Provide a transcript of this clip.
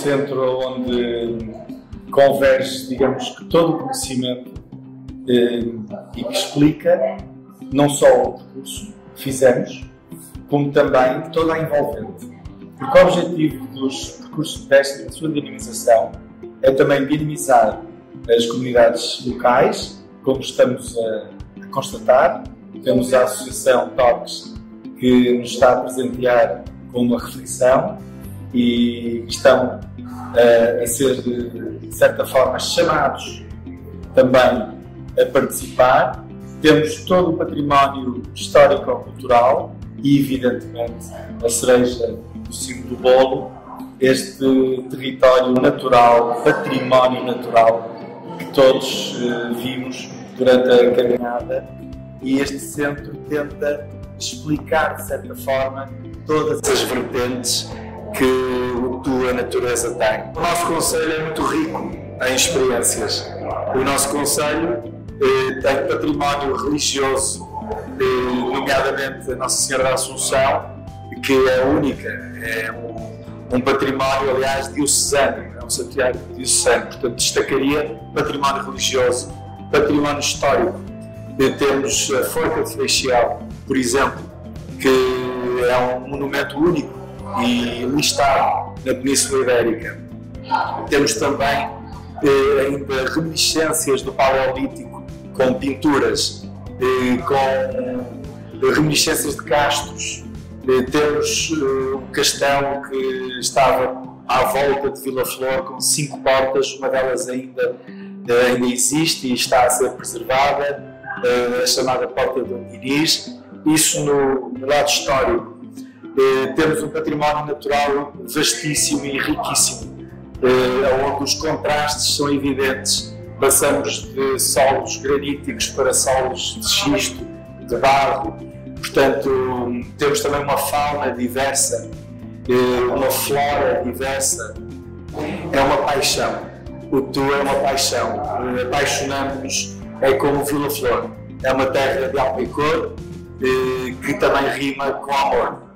centro onde converge, digamos que todo o conhecimento eh, e que explica não só o percurso que fizemos, como também toda a envolvente. Porque o objetivo dos percursos de teste e da sua dinamização é também dinamizar as comunidades locais, como estamos a constatar. Temos a Associação TOCS que nos está a presentear com uma reflexão e estão uh, a ser, de certa forma, chamados também a participar. Temos todo o património histórico-cultural e, evidentemente, a cereja do cimo do bolo, este território natural, património natural que todos uh, vimos durante a caminhada e este centro tenta explicar, de certa forma, todas as vertentes que a natureza tem. O nosso Conselho é muito rico em experiências. O nosso Conselho eh, tem património religioso, eh, nomeadamente a Nossa Senhora da Assunção, que é única, é um, um património, aliás, diocesano, é um santuário diocesano, portanto destacaria património religioso, património histórico. Eh, temos a Forca de Feixiel, por exemplo, que é um monumento único e listado na Península Ibérica. Temos também eh, ainda reminiscências do Paleolítico com pinturas, eh, com reminiscências de castros. Eh, temos eh, um castelo que estava à volta de Vila Flor com cinco portas, uma delas ainda, eh, ainda existe e está a ser preservada, eh, a chamada Porta de Iris. Isso no, no lado histórico eh, temos um património natural vastíssimo e riquíssimo, eh, onde os contrastes são evidentes. Passamos de solos graníticos para solos de xisto, de barro, portanto, temos também uma fauna diversa, eh, uma flora diversa. É uma paixão. O tu é uma paixão. Apaixonamos-nos, é como Vila Flor. É uma terra de alma e cor, que também rima com amor.